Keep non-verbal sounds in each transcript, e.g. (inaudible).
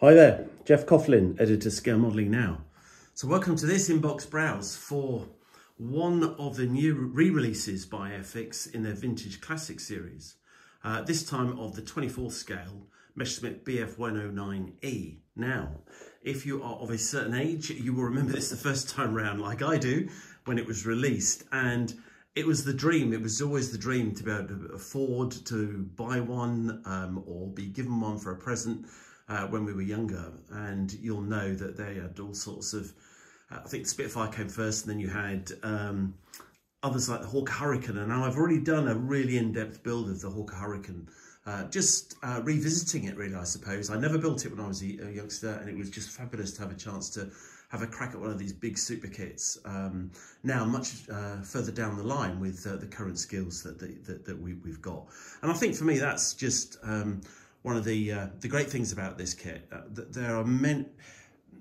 Hi there, Geoff Coughlin, editor Scale Modelling Now. So welcome to this inbox browse for one of the new re-releases by Airfix in their Vintage Classic series. Uh, this time of the 24th scale, Messerschmitt BF109E. Now, if you are of a certain age, you will remember this the first time round like I do when it was released. And it was the dream. It was always the dream to be able to afford to buy one um, or be given one for a present uh, when we were younger. And you'll know that they had all sorts of, uh, I think Spitfire came first and then you had um, others like the Hawker Hurricane. And now I've already done a really in-depth build of the Hawker Hurricane. Uh, just uh, revisiting it really, I suppose. I never built it when I was a, youngster and it was just fabulous to have a chance to have a crack at one of these big super kits. Um, now much uh, further down the line with uh, the current skills that, the, that, that we, have got. And I think for me, that's just um, one of the uh, the great things about this kit. Uh, that there are many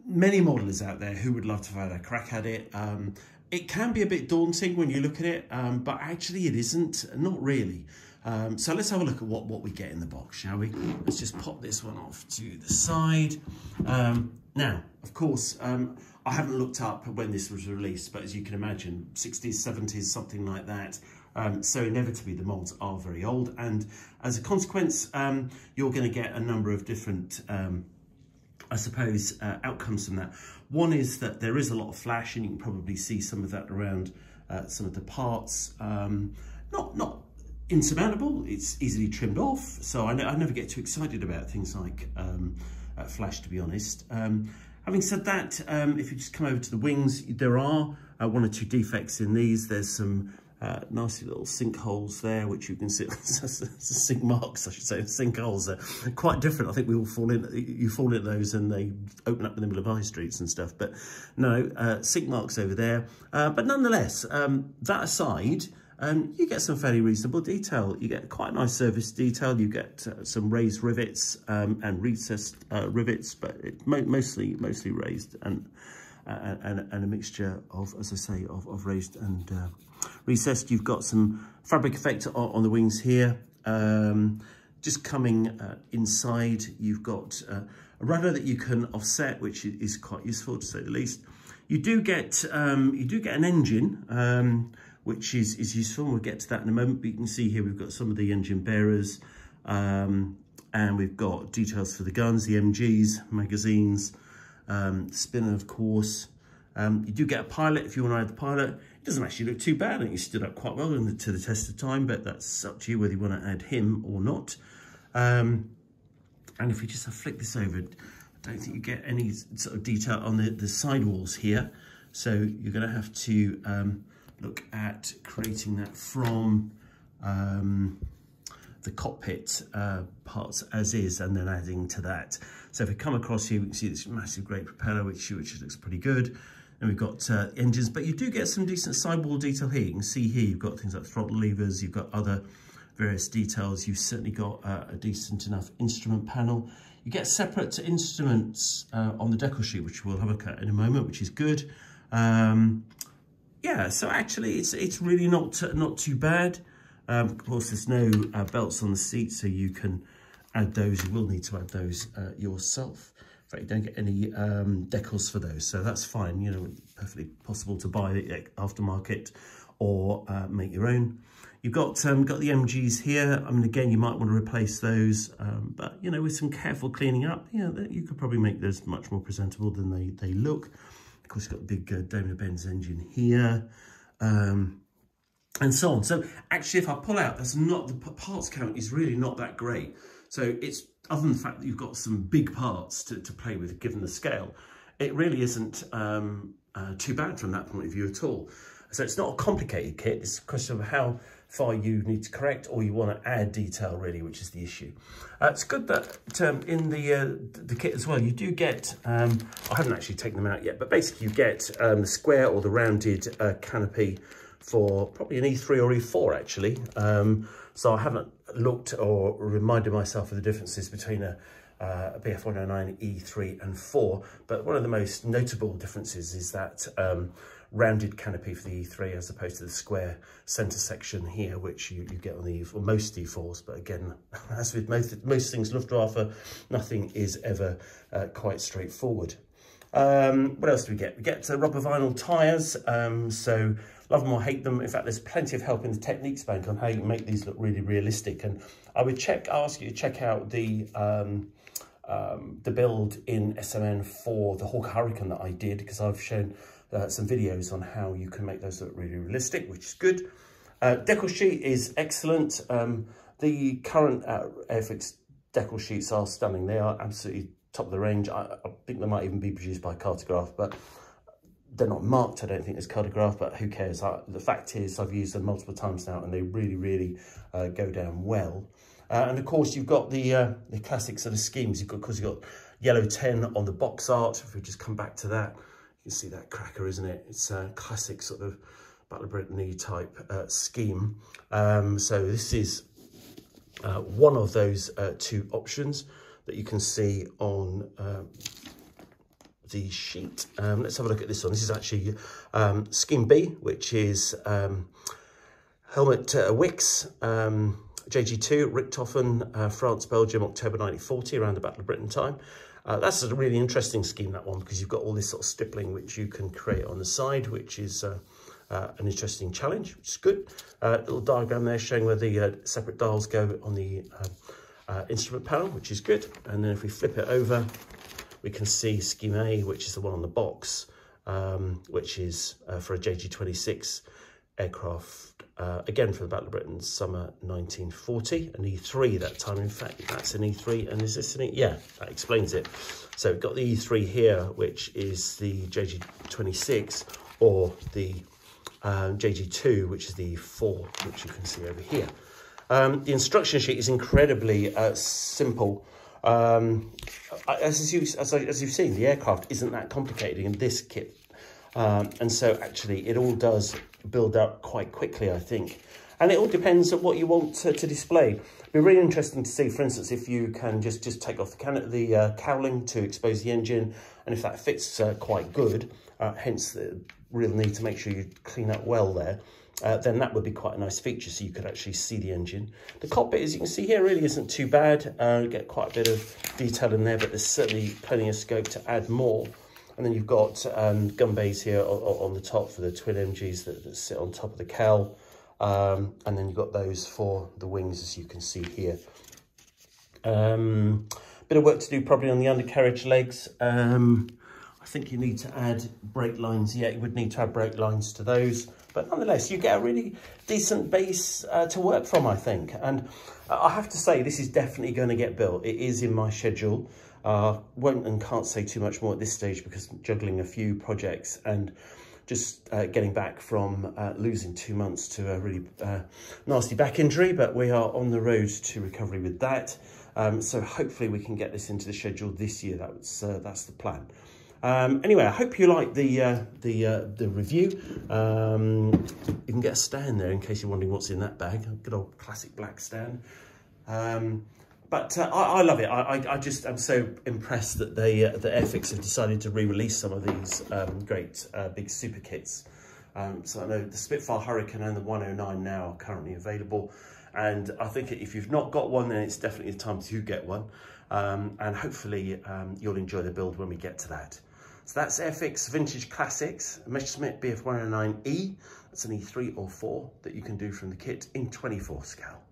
many modelers out there who would love to have had a crack at it. Um, it can be a bit daunting when you look at it, um, but actually it isn't, not really. Um, so let's have a look at what, what we get in the box, shall we? Let's just pop this one off to the side. Um, now, of course, um, I haven't looked up when this was released, but as you can imagine, 60s, 70s, something like that. Um, so inevitably the molds are very old and as a consequence um, you're going to get a number of different um, I suppose uh, outcomes from that. One is that there is a lot of flash and you can probably see some of that around uh, some of the parts. Um, not, not insurmountable, it's easily trimmed off so I, I never get too excited about things like um, uh, flash to be honest. Um, having said that, if you just come over to the wings, there are uh, one or two defects in these. There's some uh, nasty little sinkholes there, which you can see, (laughs) sink marks, I should say, sinkholes. They're quite different. I think we all fall in, you fall into those and they open up in the middle of high streets and stuff. But no, uh, sink marks over there. Uh, but nonetheless, um, that aside, um, you get some fairly reasonable detail. You get quite nice surface detail. You get uh, some raised rivets um, and recessed uh, rivets, but it, mo mostly mostly raised and, uh, and, and a mixture of, as I say, of, of raised and recessed. You've got some fabric effect on, the wings here. Um, just coming uh, inside, you've got uh, a rudder that you can offset, which is quite useful to say the least. You do get um, you do get an engine, um, which is, is useful. We'll get to that in a moment, but you can see here we've got some of the engine bearers um, and we've got details for the guns, the MGs, magazines, um, spinner, of course. Um, you do get a pilot if you want to add the pilot. Doesn't actually look too bad. and he stood up quite well the, to the test of time, but that's up to you whether you want to add him or not. Um, and if you just flick this over, I don't think you get any sort of detail on the, the sidewalls here. So you're going to have to um, look at creating that from um, the cockpit uh, parts as is and then adding to that. So if we come across here, we can see this massive great propeller, which, which looks pretty good. And we've got uh, engines, but you do get some decent sidewall detail here. You can see here, you've got things like throttle levers, you've got other various details. You've certainly got uh, a decent enough instrument panel. You get separate instruments uh, on the decal sheet, which we'll have a at in a moment, which is good. Um, yeah, so actually it's it's really not not too bad. Um, of course, there's no uh, belts on the seat, so you can add those. You will need to add those uh, yourself. Fact, you don't get any um, decals for those, so that's fine. You know, perfectly possible to buy the aftermarket or uh, make your own. You've got um, got the MGs here. I mean, again, you might want to replace those, um, but you know, with some careful cleaning up, you know, you could probably make those much more presentable than they they look. Of course, you've got the big uh, Daimler-Benz engine here. Um, and so on. So actually, if I pull out, that's not, the parts count is really not that great. So it's, other than the fact that you've got some big parts to, to play with, given the scale, it really isn't um, uh, too bad from that point of view at all. So it's not a complicated kit, it's a question of how far you need to correct or you want to add detail really, which is the issue. Uh, it's good that um, in the uh, the kit as well, you do get, um, I haven't actually taken them out yet, but basically you get um, the square or the rounded uh, canopy for probably an E3 or E4 actually. Um, so I haven't looked or reminded myself of the differences between a, uh, a BF109 E3 and 4, but one of the most notable differences is that um, rounded canopy for the E3 as opposed to the square centre section here, which you, you get on the or most E4s. But again, (laughs) as with most, most things Luftwaffe, nothing is ever uh, quite straightforward. Um, what else do we get? We get uh, rubber vinyl tyres. Um, so love them or hate them. In fact, there's plenty of help in the techniques bank on how you make these look really realistic. And I would check, ask you to check out the um, um, the build in SMN for the Hawk Hurricane that I did because I've shown uh, some videos on how you can make those look really realistic, which is good. Uh, decal sheet is excellent. Um, the current uh, Airfix decal sheets are stunning. They are absolutely top of the range. I, I think they might even be produced by Cartograf, but they're not marked, I don't think, as Cartograf, but who cares? I, the fact is I've used them multiple times now and they really, really uh, go down well. Uh, and of course, you've got the uh, the classic sort of schemes. You've got, because you've got yellow 10 on the box art. If we just come back to that, you can see that cracker, isn't it? It's a classic sort of Battle of Britain type uh, scheme. Um, so this is uh, one of those uh, two options that you can see on um, the sheet. Um, let's have a look at this one. This is actually um, Scheme B, which is um, Helmut uh, Wick's, um, JG2, Richthofen, uh, France, Belgium, October 1940, around the Battle of Britain time. Uh, that's a really interesting scheme, that one, because you've got all this sort of stippling which you can create on the side, which is uh, uh, an interesting challenge, which is good. Uh, little diagram there showing where the uh, separate dials go on the instrument panel, which is good. And then if we flip it over, we can see scheme A, which is the one on the box, um, which is uh, for a JG-26 aircraft, uh, again for the Battle of Britain, summer 1940, an E3 that time. In fact, that's an E3, and is this an E? Yeah, that explains it. So we've got the E3 here, which is the JG-26, or the um, JG2, which is the 4, which you can see over here. Um, the instruction sheet is incredibly uh, simple. Um, as, you, as, as, you've seen, the aircraft isn't that complicated in this kit. Um, and so actually it all does build up quite quickly, I think. And it all depends on what you want to, to display. It'd be really interesting to see, for instance, if you can just, just take off the, can the uh, cowling to expose the engine, and if that fits uh, quite good, uh, hence the real need to make sure you clean up well there, uh, then that would be quite a nice feature so you could actually see the engine. The cockpit, as you can see here, really isn't too bad. Uh, get quite a bit of detail in there, but there's certainly plenty of scope to add more. And then you've got um, gun bays here on, on, the top for the twin MGs that, that sit on top of the cowl. Um, and then you've got those for the wings, as you can see here. Um, bit of work to do probably on the undercarriage legs. Um, I think you need to add brake lines. Yeah, you would need to add brake lines to those. But nonetheless, you get a really decent base uh, to work from, I think. And I have to say, this is definitely going to get built. It is in my schedule. Uh, won't and can't say too much more at this stage because I'm juggling a few projects and just uh, getting back from uh, losing two months to a really uh, nasty back injury, but we are on the road to recovery with that. Um, so hopefully we can get this into the schedule this year. That's, uh, that's the plan. Um, anyway, I hope you like the uh, the uh, the review. Um, you can get a stand there in case you're wondering what's in that bag. A good old classic black stand. Um, but uh, I, I, love it. I, I, just am so impressed that they uh, the Airfix have decided to re-release some of these um, great uh, big super kits. Um, so I know the Spitfire Hurricane and the 109 now are currently available. And I think if you've not got one, then it's definitely the time to get one. Um, and hopefully um, you'll enjoy the build when we get to that. So that's Airfix Vintage Classics, Messerschmitt Bf 109E. That's an E3 or 4 that you can do from the kit in 24 scale.